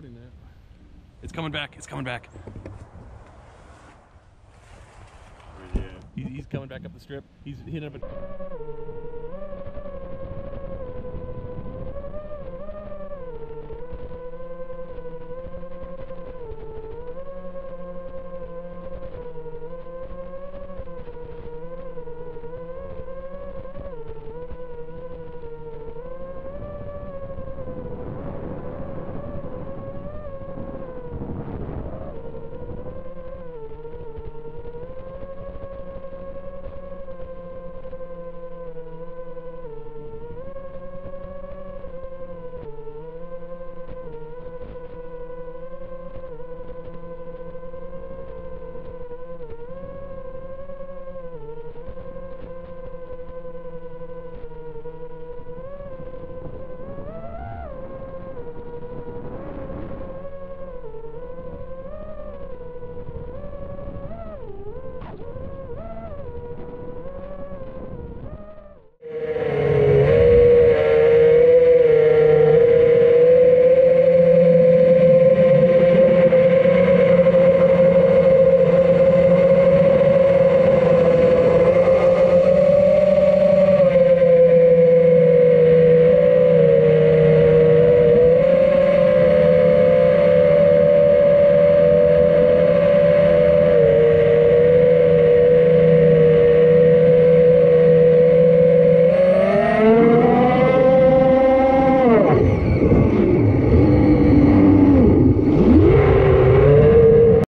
recording that. It's coming back. It's coming back. He's coming back up the strip. He's hitting up. A